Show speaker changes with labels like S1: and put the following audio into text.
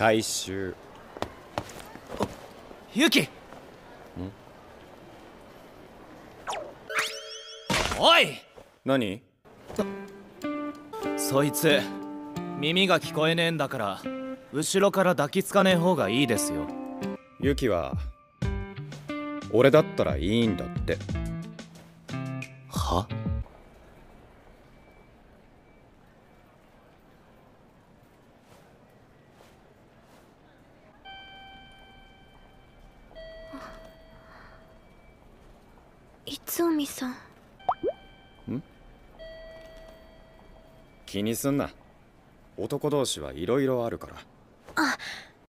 S1: 回収。
S2: ユキ。おい。
S1: 何？
S2: そいつ耳が聞こえねえんだから後ろから抱きつかねえ方がいいですよ。
S1: ユキは俺だったらいいんだって。
S2: は？
S3: いつおみさん？
S1: 気にすんな。男同士はいろいろあるから。
S3: あ